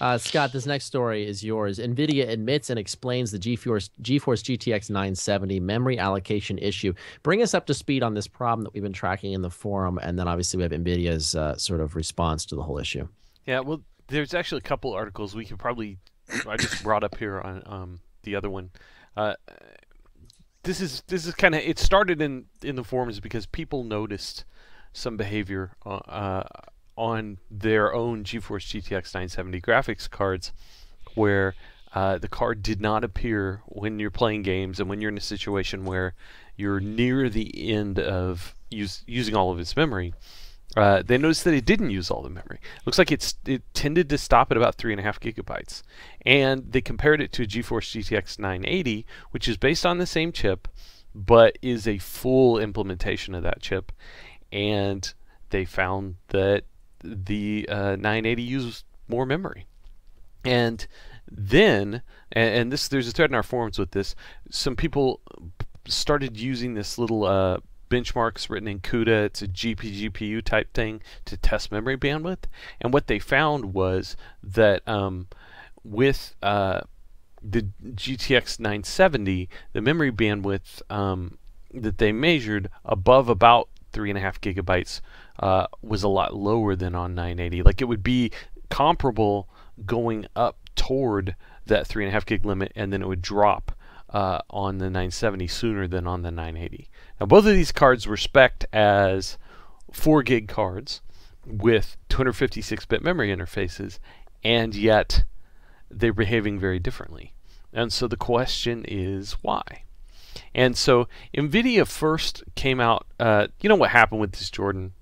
Uh, Scott, this next story is yours. NVIDIA admits and explains the GeForce, GeForce GTX 970 memory allocation issue. Bring us up to speed on this problem that we've been tracking in the forum, and then obviously we have NVIDIA's uh, sort of response to the whole issue. Yeah, well, there's actually a couple articles we could probably. I just brought up here on um, the other one. Uh, this is this is kind of it started in in the forums because people noticed some behavior uh, uh on their own GeForce GTX 970 graphics cards where uh, the card did not appear when you're playing games and when you're in a situation where you're near the end of use, using all of its memory. Uh, they noticed that it didn't use all the memory. Looks like it's it tended to stop at about three and a half gigabytes, and they compared it to a GeForce GTX 980, which is based on the same chip, but is a full implementation of that chip, and they found that the uh, 980 uses more memory. And then, and, and, this there's a thread in our forums with this. Some people started using this little uh, benchmarks written in CUDA. It's a GPGPU type thing to test memory bandwidth. And what they found was that um, with uh, the GTX 970, the memory bandwidth um, that they measured above about three and a half gigabytes uh, was a lot lower than on 980. Like it would be comparable going up toward that three and a half gig limit, and then it would drop uh, on the 970 sooner than on the 980. Now both of these cards were spec'd as 4 gig cards with 256-bit memory interfaces, and yet they're behaving very differently. And so the question is why? And so NVIDIA first came out, uh, you know what happened with this, Jordan?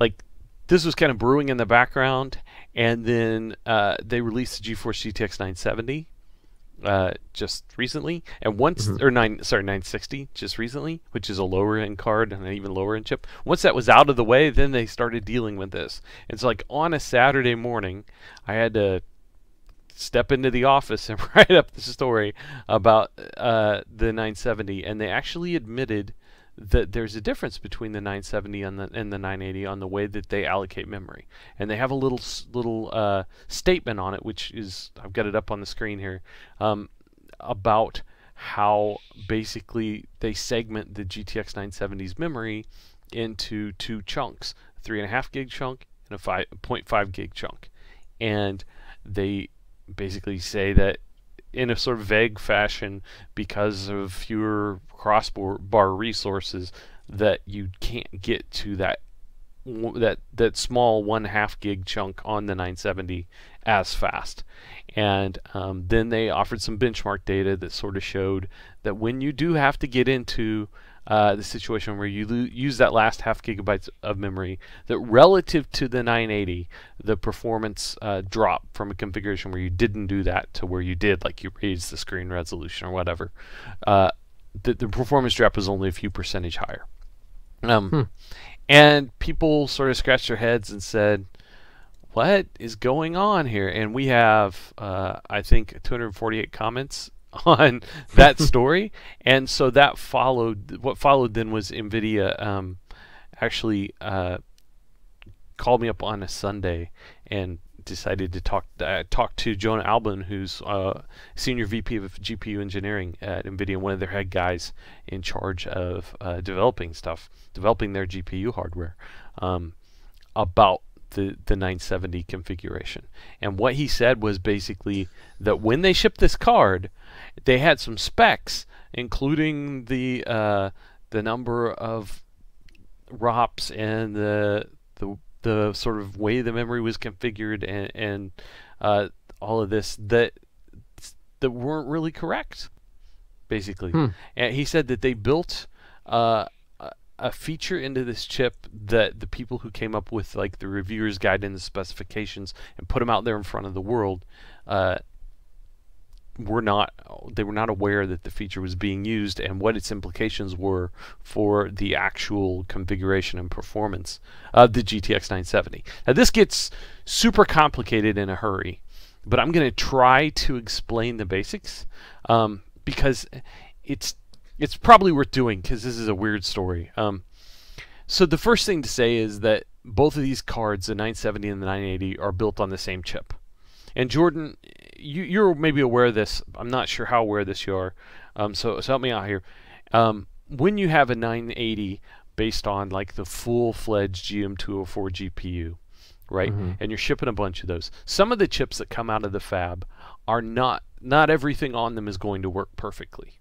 Like, this was kind of brewing in the background, and then uh, they released the GeForce GTX 970 uh, just recently, and once mm-hmm. or nine sorry 960 just recently, which is a lower end card and an even lower end chip. Once that was out of the way, then they started dealing with this. And it's like on a Saturday morning, I had to step into the office and write up the story about uh, the 970, and they actually admitted that there's a difference between the 970 and the, and the 980 on the way that they allocate memory. And they have a little little uh, statement on it, which is I've got it up on the screen here, um, about how basically they segment the GTX 970's memory into two chunks, three and a half gig chunk and a 5.5 gig chunk, and they basically say that in a sort of vague fashion because of fewer crossbar resources that you can't get to that that that small one half gig chunk on the 970 as fast. And um, then they offered some benchmark data that sort of showed that when you do have to get into uh, the situation where you use that last half gigabytes of memory, that relative to the 980, the performance uh, drop from a configuration where you didn't do that to where you did, like you raised the screen resolution or whatever, uh, the, the performance drop was only a few percentage higher. Um, hmm. And people sort of scratched their heads and said, what is going on here? And we have, uh, I think, 248 comments on that story, and so that followed. What followed then was Nvidia um, actually uh, called me up on a Sunday and decided to talk uh, talk to Jonah Alben, who's uh, senior VP of GPU engineering at NVIDIA, one of their head guys in charge of uh, developing stuff, developing their GPU hardware, um, about the, the 970 configuration. And what he said was basically that when they shipped this card, they had some specs, including the uh, the number of ROPs and the the the sort of way the memory was configured and and uh, all of this that that weren't really correct, basically. Hmm. And he said that they built uh, a feature into this chip that the people who came up with like the reviewer's guide and the specifications and put them out there in front of the world uh, were not they were not aware that the feature was being used and what its implications were for the actual configuration and performance of the GTX 970. Now this gets super complicated in a hurry, but I'm going to try to explain the basics um, because it's it's probably worth doing because this is a weird story. Um, so the first thing to say is that both of these cards, the 970 and the 980, are built on the same chip. and Jordan, you, you're maybe aware of this. I'm not sure how aware of this you are. Um, so, so help me out here. Um, when you have a 980 based on like the full-fledged GM204 GPU, right? Mm-hmm. And you're shipping a bunch of those. Some of the chips that come out of the fab are not not everything on them is going to work perfectly.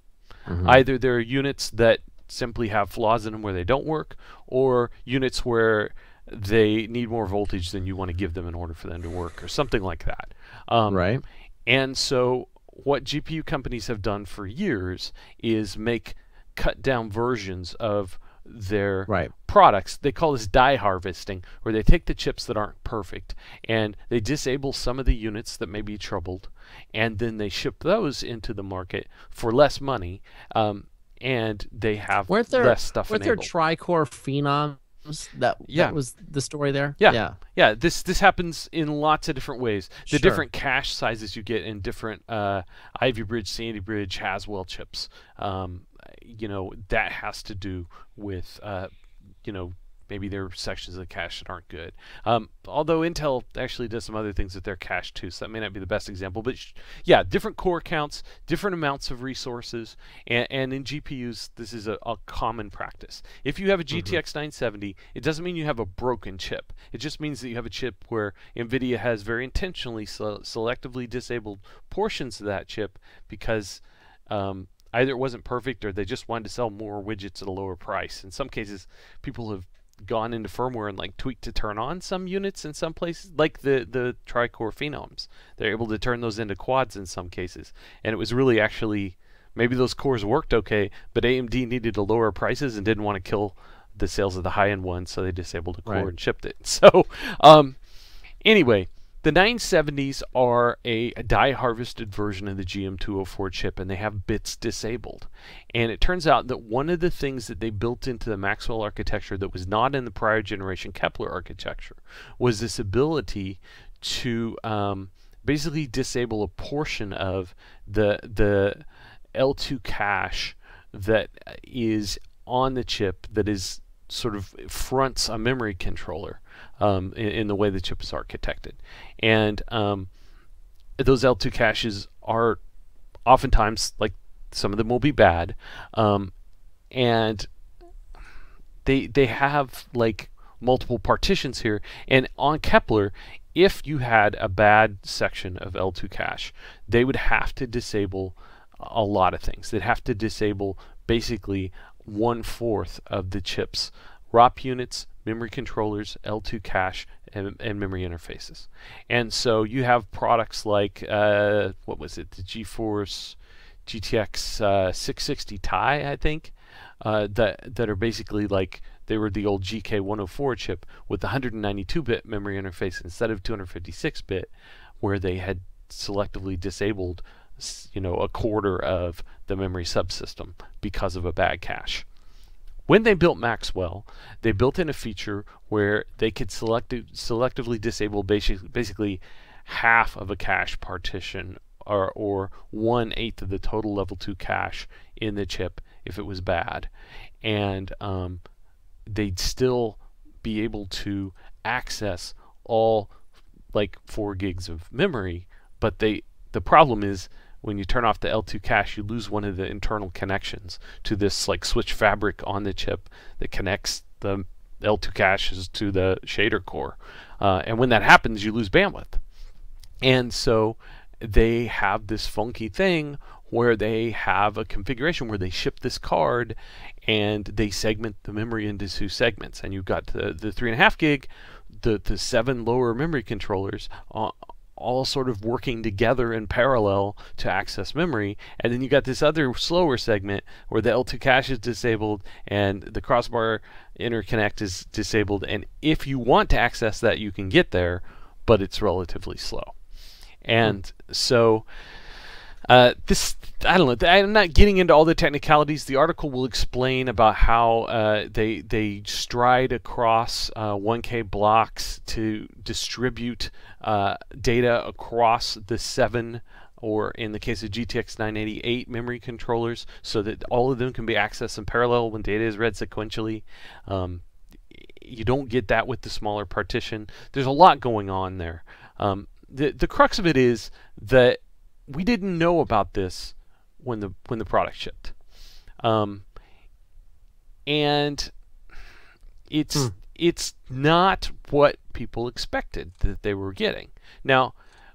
Mhm. Either there are units that simply have flaws in them where they don't work, or units where they need more voltage than you want to give them in order for them to work, or something like that. Um, right. and so, what GPU companies have done for years is make cut down versions of their Right. products. They call this die harvesting, where they take the chips that aren't perfect and they disable some of the units that may be troubled, and then they ship those into the market for less money. Um, and they have Weren't there less stuff weren't there tricore phenoms that Yeah. that was the story there? Yeah. Yeah. Yeah, this this happens in lots of different ways. The Sure. different cache sizes you get in different uh, Ivy Bridge, Sandy Bridge, Haswell chips. Um, you know that has to do with uh, you know maybe there are sections of the cache that aren't good. Um, although Intel actually does some other things with their cache too, so that may not be the best example. But sh- yeah, different core counts, different amounts of resources, and, and in GPUs this is a, a common practice. If you have a GTX 970, it doesn't mean you have a broken chip. It just means that you have a chip where NVIDIA has very intentionally se- selectively disabled portions of that chip because um, either it wasn't perfect or they just wanted to sell more widgets at a lower price. In some cases, people have gone into firmware and like tweaked to turn on some units in some places, like the the tricore phenoms. They're able to turn those into quads in some cases, and it was really actually maybe those cores worked okay, but AMD needed to lower prices and didn't want to kill the sales of the high end ones, so they disabled the core Right. and shipped it. So, um, anyway, the 970s are a die harvested version of the GM204 chip, and they have bits disabled. And it turns out that one of the things that they built into the Maxwell architecture that was not in the prior generation Kepler architecture was this ability to um, basically disable a portion of the the L2 cache that is on the chip that is sort of fronts a memory controller um, in, in the way the chip is architected. And um, those L2 caches are oftentimes, like some of them will be bad, um, and they they have like multiple partitions here. And on Kepler, if you had a bad section of L2 cache, they would have to disable a lot of things. They'd have to disable basically one fourth of the chip's ROP units, memory controllers, L2 cache, and, and memory interfaces. And so you have products like uh, what was it, the GeForce GTX uh, 660 Ti, I think, uh, that that are basically like they were the old GK104 chip with the 192-bit memory interface instead of 256-bit, where they had selectively disabled, you know, a quarter of the memory subsystem because of a bad cache. When they built Maxwell, they built in a feature where they could selective, selectively disable basic, basically half of a cache partition or, or one eighth of the total level 2 cache in the chip if it was bad. And um, they'd still be able to access all like 4 gigs of memory, but they the problem is when you turn off the L2 cache, you lose one of the internal connections to this like switch fabric on the chip that connects the L2 caches to the shader core. Uh, and when that happens, you lose bandwidth. And so they have this funky thing where they have a configuration where they ship this card and they segment the memory into two segments. And you've got the, the three and a half gig, the, the seven lower memory controllers, uh, all sort of working together in parallel to access memory. And then you got this other slower segment where the L2 cache is disabled and the crossbar interconnect is disabled. And if you want to access that, you can get there, but it's relatively slow. And hmm. so uh, this, I don't know. I'm not getting into all the technicalities. The article will explain about how uh, they they stride across uh, 1K blocks to distribute uh, data across the seven, or in the case of GTX 988 memory controllers, so that all of them can be accessed in parallel when data is read sequentially. Um, you don't get that with the smaller partition. There's a lot going on there. Um, the the crux of it is that we didn't know about this when the when the product shipped, um, and it's hmm. it's not what people expected that they were getting. Now,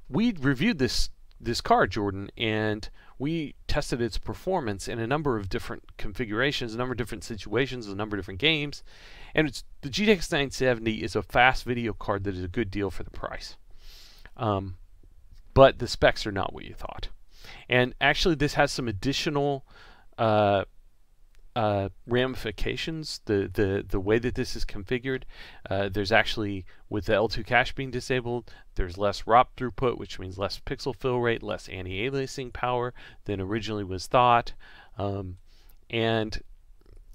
we reviewed this this card, Jordan, and we tested its performance in a number of different configurations, a number of different situations, a number of different games. And it's, the GTX 970 is a fast video card that is a good deal for the price. Um, but the specs are not what you thought. And actually, this has some additional uh, uh, ramifications. The, the the way that this is configured, uh, there's actually with the L2 cache being disabled, there's less ROP throughput, which means less pixel fill rate, less anti-aliasing power than originally was thought, um, and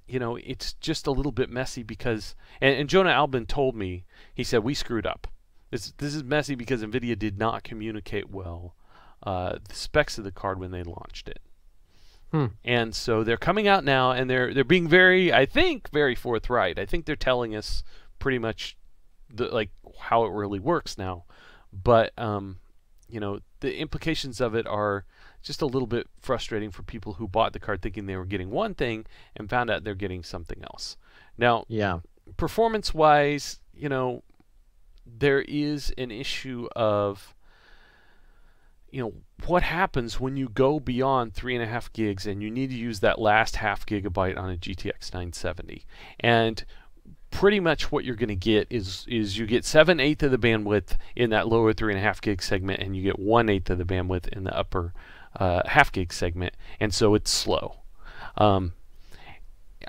you know it's just a little bit messy because and, and Jonah Alben told me he said we screwed up. This this is messy because Nvidia did not communicate well uh, the specs of the card when they launched it. Hmm. And so they're coming out now, and they're they're being very, I think, very forthright. I think they're telling us pretty much the like how it really works now. But um, you know, the implications of it are just a little bit frustrating for people who bought the card thinking they were getting one thing and found out they're getting something else. Now, yeah, performance-wise, you know, there is an issue of you know what happens when you go beyond three and a half gigs and you need to use that last half gigabyte on a GTX 970 and pretty much what you're going to get is is you get seven eighth of the bandwidth in that lower three and a half gig segment and you get one eighth of the bandwidth in the upper uh, half gig segment. And so it's slow. Um,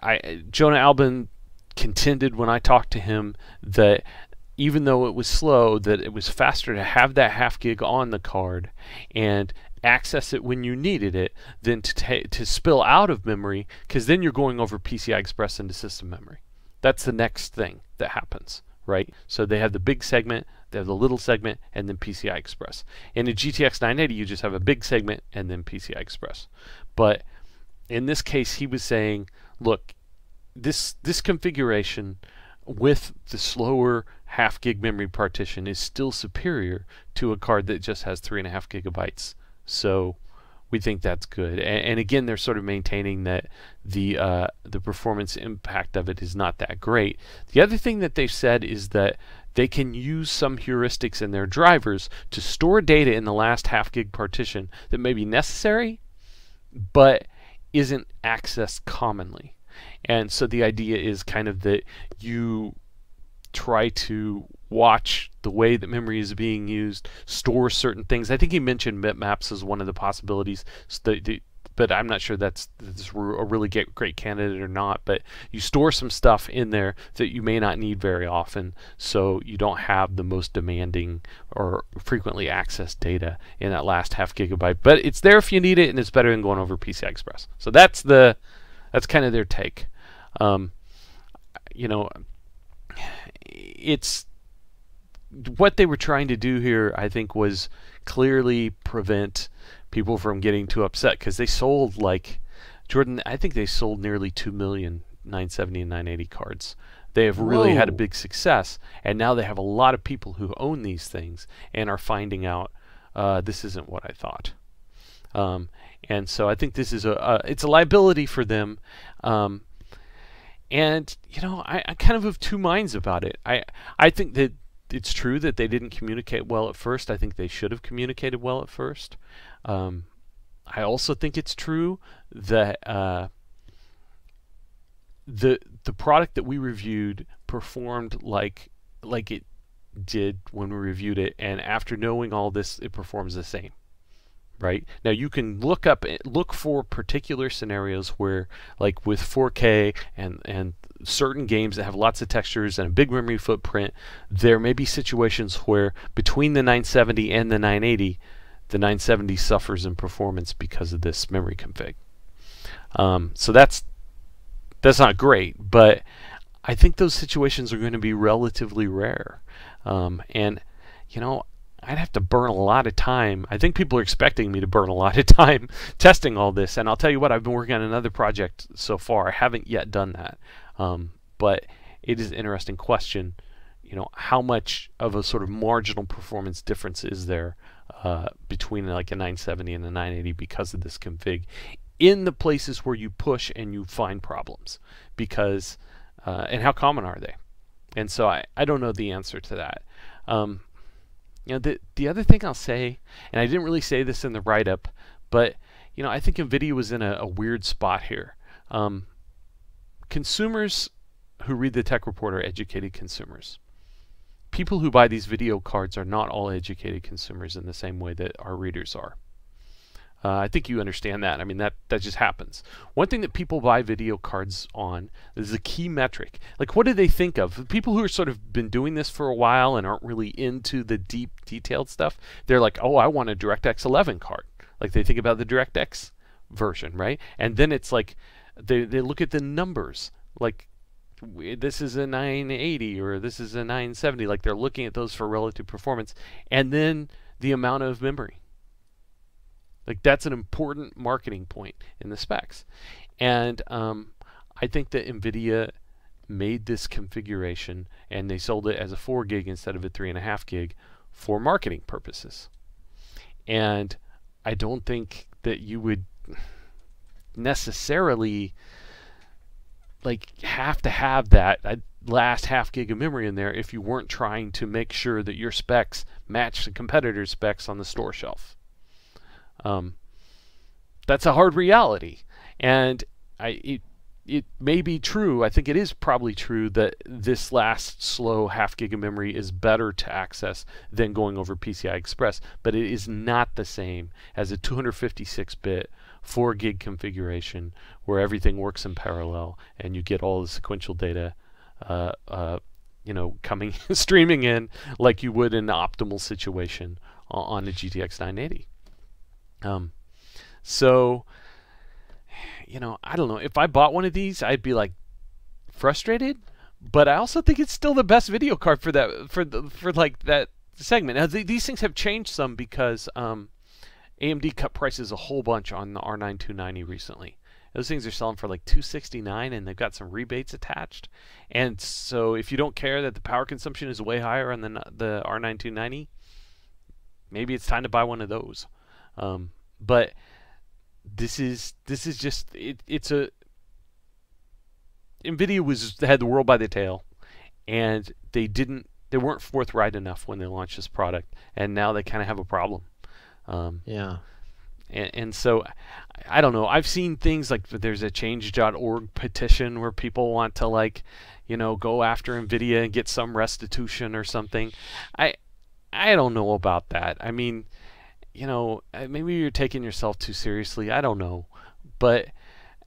I Jonah Alben contended when I talked to him that even though it was slow, that it was faster to have that half gig on the card and access it when you needed it than to to spill out of memory because then you're going over PCI Express into system memory. That's the next thing that happens, right? So they have the big segment, they have the little segment, and then PCI Express. In a GTX 980, you just have a big segment and then PCI Express. But in this case, he was saying, look, this this configuration with the slower half gig memory partition is still superior to a card that just has three and a half gigabytes. So we think that's good. And, and again, they're sort of maintaining that the uh, the performance impact of it is not that great. The other thing that they've said is that they can use some heuristics in their drivers to store data in the last half gig partition that may be necessary, but isn't accessed commonly. And so the idea is kind of that you try to watch the way that memory is being used, store certain things. I think he mentioned bitmaps as one of the possibilities. So the, the, but I'm not sure that's, that's a really great candidate or not. But you store some stuff in there that you may not need very often, so you don't have the most demanding or frequently accessed data in that last half gigabyte. But it's there if you need it, and it's better than going over PCI Express. So that's the that's kind of their take. Um, you know, it's what they were trying to do here. I think was clearly prevent people from getting too upset because they sold like Jordan. I think they sold nearly two million 970 and 980 cards. They have really Whoa. had a big success, and now they have a lot of people who own these things and are finding out uh, this isn't what I thought. Um, and so I think this is a, a it's a liability for them. Um, and you know, I, I kind of have two minds about it. I I think that it's true that they didn't communicate well at first. I think they should have communicated well at first. Um, I also think it's true that uh, the the product that we reviewed performed like like it did when we reviewed it, and after knowing all this, it performs the same right? Now you can look up look for particular scenarios where like with 4K and and certain games that have lots of textures and a big memory footprint, there may be situations where between the 970 and the 980, the 970 suffers in performance because of this memory config. Um, so that's that's not great, but I think those situations are going to be relatively rare. Um, and you know, I'd have to burn a lot of time. I think people are expecting me to burn a lot of time testing all this. And I'll tell you what, I've been working on another project so far. I haven't yet done that. Um, but it is an interesting question. you know how much of a sort of marginal performance difference is there uh, between like a 970 and a 980 because of this config in the places where you push and you find problems because uh, and how common are they and so I, I don't know the answer to that um, you know the the other thing I'll say and I didn't really say this in the write-up but you know I think NVIDIA was in a, a weird spot here um, consumers who read the tech report are educated consumers people who buy these video cards are not all educated consumers in the same way that our readers are. Uh, I think you understand that. I mean, that, that just happens. One thing that people buy video cards on is a key metric. Like, what do they think of? People who are sort of been doing this for a while and aren't really into the deep, detailed stuff, they're like, oh, I want a DirectX 11 card. Like, they think about the DirectX version, right? And then it's like, they, they look at the numbers. Like, this is a 980 or this is a 970 like they're looking at those for relative performance and then the amount of memory like that's an important marketing point in the specs and um, i think that nvidia made this configuration and they sold it as a 4 gig instead of a 3.5 gig for marketing purposes and i don't think that you would necessarily like have to have that last half gig of memory in there if you weren't trying to make sure that your specs match the competitor's specs on the store shelf. Um, that's a hard reality, and I it, it may be true. I think it is probably true that this last slow half gig of memory is better to access than going over PCI Express, but it is not the same as a 256 bit 4 gig configuration where everything works in parallel and you get all the sequential data uh, uh, you know coming streaming in like you would in an optimal situation on a GTX 980 um, so you know I don't know if I bought one of these I'd be like frustrated but I also think it's still the best video card for that for the, for like that segment now th- these things have changed some because um, AMD cut prices a whole bunch on the R9 290 recently. Those things are selling for like 269 and they've got some rebates attached. And so if you don't care that the power consumption is way higher on the the R9 290, maybe it's time to buy one of those. Um, but this is this is just it, it's a Nvidia was had the world by the tail and they didn't they weren't forthright enough when they launched this product and now they kind of have a problem. Um, yeah. And, and, so, I don't know. I've seen things like there's a change.org petition where people want to like, you know, go after Nvidia and get some restitution or something. I, I don't know about that. I mean, you know, uh, maybe you're taking yourself too seriously. I don't know, but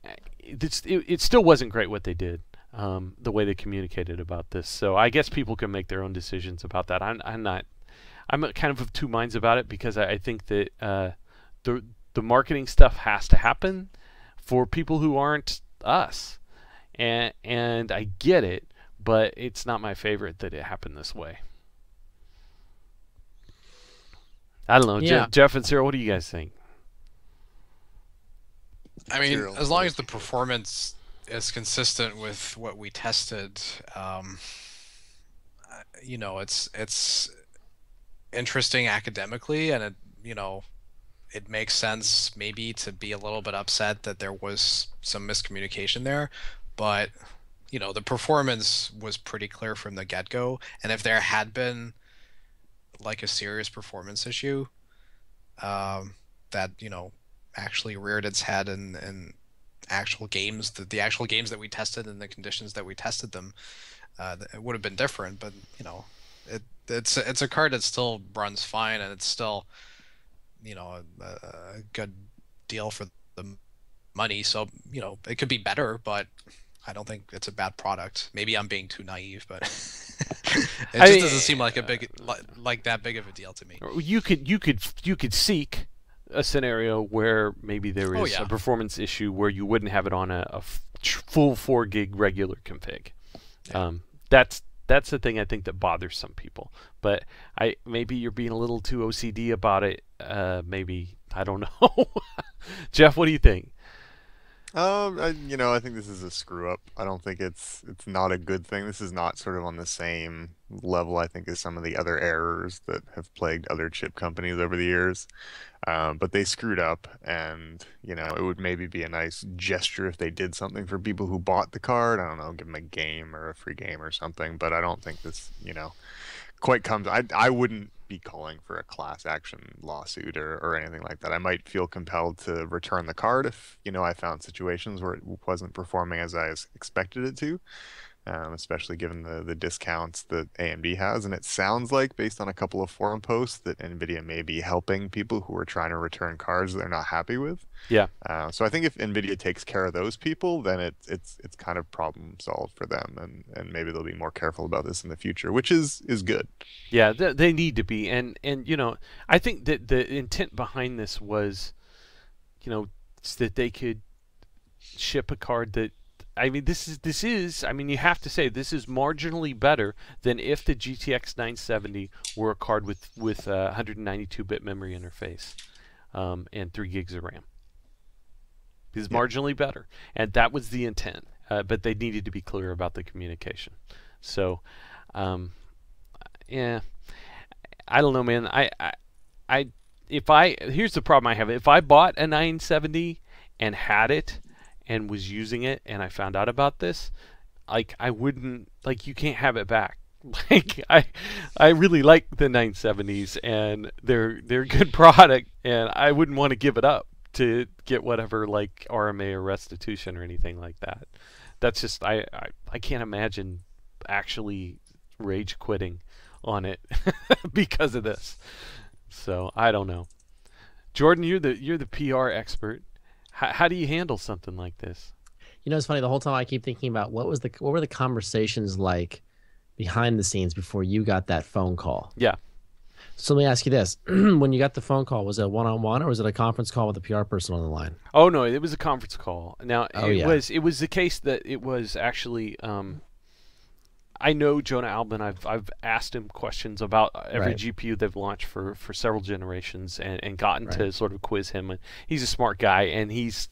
uh, it's, it, it still wasn't great what they did. Um, the way they communicated about this. So I guess people can make their own decisions about that. I'm, I'm not I'm kind of of two minds about it because I, I think that uh, the the marketing stuff has to happen for people who aren't us, and and I get it, but it's not my favorite that it happened this way. I don't know, yeah. Jeff and Sarah. What do you guys think? I mean, as long as the performance is consistent with what we tested, um, you know, it's it's interesting academically, and it you know it makes sense maybe to be a little bit upset that there was some miscommunication there, but you know the performance was pretty clear from the get go, and if there had been like a serious performance issue um, that you know actually reared its head in, in actual games the, the actual games that we tested and the conditions that we tested them uh, it would have been different but you know it it's it's a card that still runs fine and it's still you know a, a good deal for the money. So you know it could be better but i don't think it's a bad product maybe i'm being too naive but it just I, doesn't seem like a big like, like that big of a deal to me you could you could you could seek a scenario where maybe there oh, oh, yeah. a performance issue where you wouldn't have it on a, a full 4 gig regular config yeah. um, that's that's the thing I think that bothers some people. But I maybe you're being a little too OCD about it. Uh, maybe I don't know. Jeff, what do you think? Um, I, you know, I think this is a screw up. I don't think it's it's not a good thing. This is not sort of on the same level, I think, as some of the other errors that have plagued other chip companies over the years. Um, but they screwed up, and you know, it would maybe be a nice gesture if they did something for people who bought the card. I don't know, give them a game or a free game or something. But I don't think this, you know, quite comes. I I wouldn't be calling for a class action lawsuit or, or anything like that. I might feel compelled to return the card if you know I found situations where it wasn't performing as I expected it to um, especially given the, the discounts that AMD has. And it sounds like, based on a couple of forum posts, that NVIDIA may be helping people who are trying to return cards they're not happy with. Yeah. Uh, so I think if NVIDIA takes care of those people, then it's it's it's kind of problem solved for them, and, and maybe they'll be more careful about this in the future, which is is good. Yeah, they, they need to be, and and you know, I think that the intent behind this was, you know, that they could ship a card that I mean, this is this is. I mean, you have to say this is marginally better than if the GTX 970 were a card with with a 192-bit memory interface um, and three gigs of RAM. Is marginally better, and that was the intent. Uh, but they needed to be clear about the communication. So, um, yeah, I don't know, man. I, I, I, if I here's the problem I have. If I bought a 970 and had it and was using it and I found out about this, like I wouldn't like you can't have it back. Like I I really like the 970s and they're they're a good product and I wouldn't want to give it up to get whatever like RMA or restitution or anything like that. That's just I I, I can't imagine actually rage quitting on it because of this. So I don't know. Jordan, you're the you're the PR expert. How, how do you handle something like this? You know, it's funny. The whole time I keep thinking about what was the what were the conversations like behind the scenes before you got that phone call. Yeah. So let me ask you this: When you got the phone call, was it one on one or was it a conference call with a PR person on the line? Oh no, it was a conference call. Now Oh, it yeah. was it was the case that it was actually. Um, I know Jonah Alben. I've I've asked him questions about every Right. GPU they've launched for, for several generations and, and gotten to sort of quiz him. And he's a smart guy, and he's.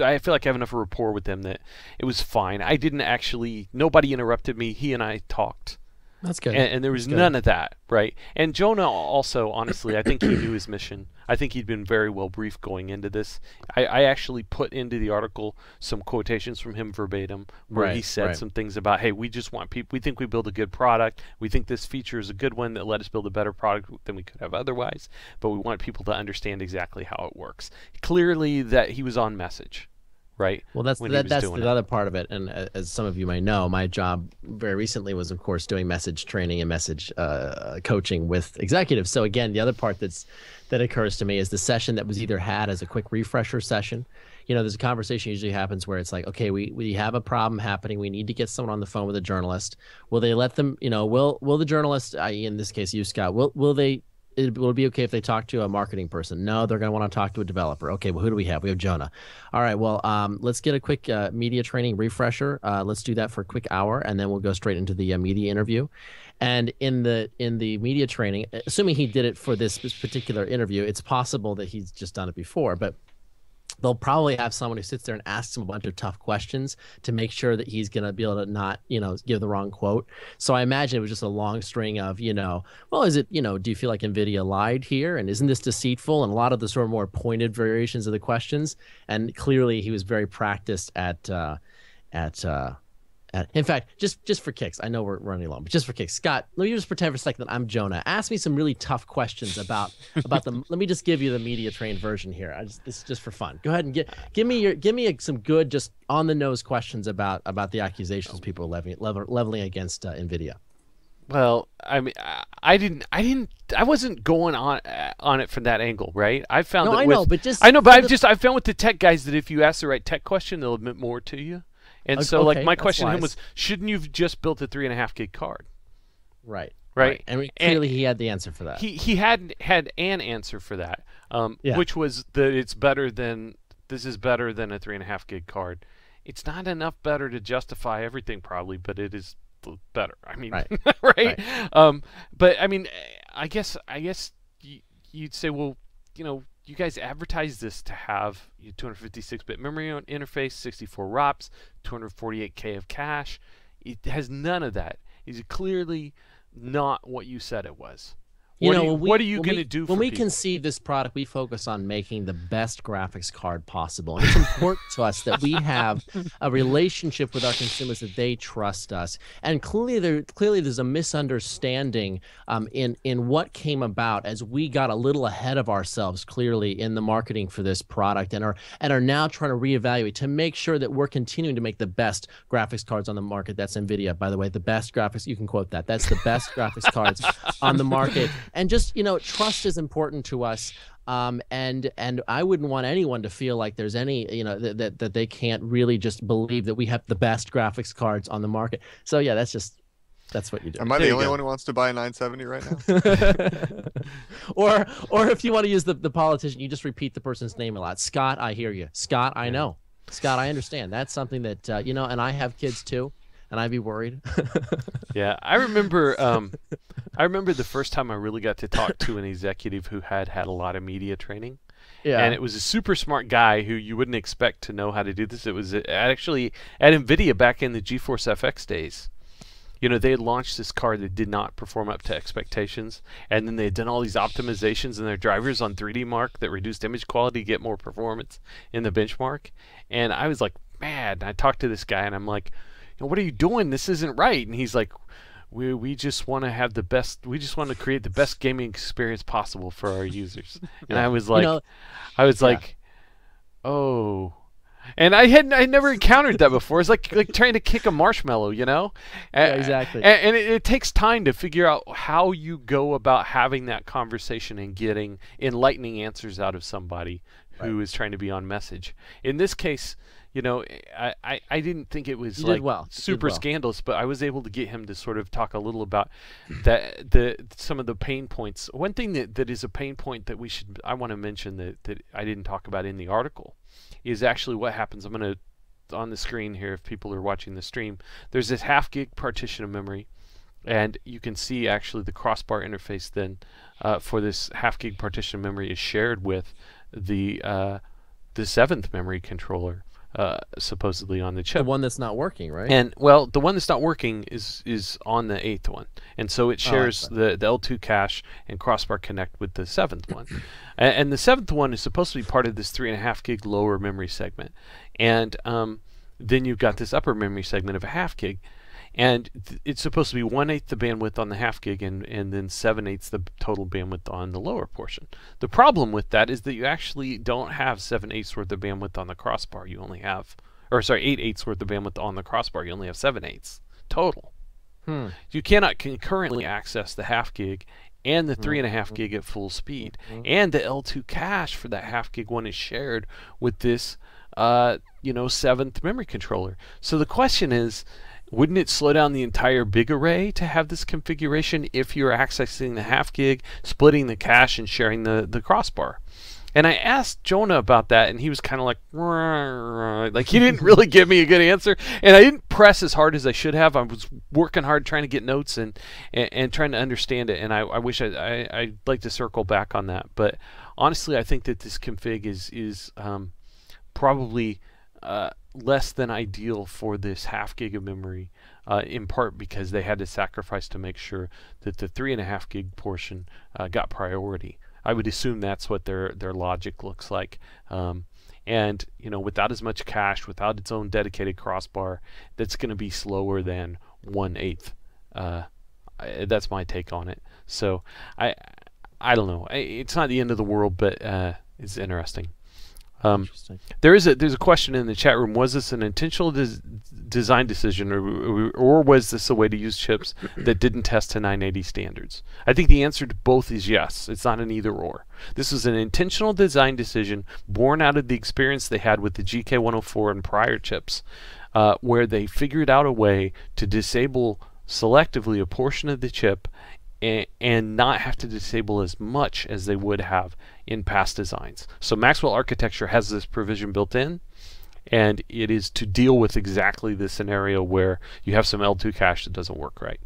I feel like I have enough rapport with him that it was fine. I didn't actually. Nobody interrupted me. He and I talked That's good. and, and there was That's good. none of that, right? And Jonah also, honestly, I think he knew his mission. I think he'd been very well briefed going into this. I, I actually put into the article some quotations from him verbatim, where he said right. some things about, "Hey, we just want people. We think we build a good product. We think this feature is a good one that let us build a better product than we could have otherwise. But we want people to understand exactly how it works. Clearly, that he was on message, right? Well, that's that, that's the it. other part of it. And uh, as some of you may know, my job very recently was, of course, doing message training and message uh, coaching with executives. So again, the other part that's that occurs to me is the session that was either had as a quick refresher session. You know, there's a conversation usually happens where it's like, okay, we, we have a problem happening. We need to get someone on the phone with a journalist. Will they let them? You know, will will the journalist, i.e., in this case, you Scott, will will they it will be okay if they talk to a marketing person. No, they're going to want to talk to a developer. Okay, well, who do we have? We have Jonah. All right, well, um, let's get a quick uh, media training refresher. Uh, let's do that for a quick hour, and then we'll go straight into the uh, media interview. And in the in the media training, assuming he did it for this particular interview, it's possible that he's just done it before, but they'll probably have someone who sits there and asks him a bunch of tough questions to make sure that he's going to be able to not, you know, give the wrong quote. So I imagine it was just a long string of, you know, well, is it, you know, do you feel like Nvidia lied here, and isn't this deceitful, and a lot of the sort of more pointed variations of the questions. And clearly, he was very practiced at, uh, at. Uh, at, in fact, just just for kicks, I know we're running long, but just for kicks, Scott, let me just pretend for a second that I'm Jonah. Ask me some really tough questions about about the. let me just give you the media trained version here. I just this is just for fun. Go ahead and get give me your give me a, some good just on the nose questions about about the accusations people are leveling level, leveling against uh, Nvidia. Well, I mean, I- I didn't, I didn't, I wasn't going on uh, on it from that angle, right? I found No, that I with, know, but just I know, but I've the- just I found with the tech guys that if you ask the right tech question, they'll admit more to you. And Okay, so, like, my question to him was, shouldn't you've just built a three and a half gig card? Right. Right. And we- And- clearly, he had the answer for that. He he had had an answer for that, um, Yeah. which was that it's better than this is better than a three and a half gig card. It's not enough better to justify everything, probably, but it is better. I mean, Right. right? Um, but I mean, I guess I guess you'd say, well, you know, you guys advertise this to have 256-bit memory interface, 64 ROPS, 248K of cache. It has none of that. It's clearly not what you said it was. You what, know, are you, we- what are you going to do when we people? conceive this product? We focus on making the best graphics card possible, and it's important to us that we have a relationship with our consumers that they trust us. And clearly, there clearly there's a misunderstanding um, in in what came about as we got a little ahead of ourselves. Clearly, in the marketing for this product, and are and are now trying to reevaluate to make sure that we're continuing to make the best graphics cards on the market. That's Nvidia, by the way, the best graphics. You can quote that. That's the best graphics cards on the market. And just you know, trust is important to us. Um, and and I wouldn't want anyone to feel like there's any you know that, that that they can't really just believe that we have the best graphics cards on the market. So yeah, that's just that's what you do. Am I There the only go. one who wants to buy a 970 right now? or or if you want to use the, the politician, you just repeat the person's name a lot. Scott, I hear you. Scott, I know. Scott, I understand. That's something that uh, you know, and I have kids too, and I'd be worried. Yeah, I remember. Um, I remember the first time I really got to talk to an executive who had had a lot of media training, yeah. and it was a super smart guy who you wouldn't expect to know how to do this. It was uh, actually at Nvidia back in the GeForce FX days. You know, they had launched this card that did not perform up to expectations, and then they had done all these optimizations in their drivers on 3D Mark that reduced image quality to get more performance in the benchmark. And I was like, mad. And I talked to this guy, and I'm like, know, what are you doing? This isn't right. And he's like, we we just want to have the best. We just want to create the best gaming experience possible for our users. And I was You like, know, I was yeah. like, oh. And I had I never encountered that before. It's like like trying to kick a marshmallow, you know? Yeah, exactly. And, and it, it takes time to figure out how you go about having that conversation and getting enlightening answers out of somebody who is trying to be on message. In this case, you know, I, I, I didn't think it was You like well. Super well. scandalous, but I was able to get him to sort of talk a little about that the some of the pain points. One thing that, that is a pain point that we should I want to mention that, that I didn't talk about in the article is actually what happens. I'm going to on the screen here if people are watching the stream. There's this half gig partition of memory, and you can see actually the crossbar interface then uh, for this half gig partition of memory is shared with the uh, the seventh memory controller uh, supposedly on the chip. the one that's not working, right? And well, the one that's not working is is on the eighth one, and so it Oh, shares see. the, the L2 cache and Crossbar Connect with the seventh one, and, and the seventh one is supposed to be part of this three and a half gig lower memory segment, and um, then you've got this upper memory segment of a half gig, and th- it's supposed to be one eighth the bandwidth on the half gig and, and then seven eighths the total bandwidth on the lower portion. The problem with that is that you actually don't have seven eighths worth of bandwidth on the crossbar. You only have, or sorry, eight eighths worth of bandwidth on the crossbar. You only have seven eighths total. Hmm. You cannot concurrently access the half gig and the three and a half gig at full speed. And the L2 cache for that half gig one is shared with this, uh, you know, seventh memory controller. So the question is, wouldn't it slow down the entire big array to have this configuration if you're accessing the half gig, splitting the cache, and sharing the, the crossbar? And I asked Jonah about that, and he was kind of like, "Rrrr," like he didn't really give me a good answer. And I didn't press as hard as I should have. I was working hard trying to get notes and and, and trying to understand it. And I, I wish I, I I'd like to circle back on that. But honestly, I think that this config is is um, probably uh, less than ideal for this half gig of memory. Uh, in part because they had to sacrifice to make sure that the three and a half gig portion uh, got priority. I would assume that's what their their logic looks like. Um, and you know, without as much cache, without its own dedicated crossbar, that's going to be slower than one eighth. Uh, I, that's my take on it. So I I don't know. I, it's not the end of the world, but uh, it's interesting. Um, there is a there's a question in the chat room. Was this an intentional des- design decision, or or was this a way to use chips that didn't test to 980 standards? I think the answer to both is yes. It's not an either or. This was an intentional design decision born out of the experience they had with the GK104 and prior chips, uh, where they figured out a way to disable selectively a portion of the chip and not have to disable as much as they would have in past designs. So Maxwell architecture has this provision built in, and it is to deal with exactly the scenario where you have some L2 cache that doesn't work right.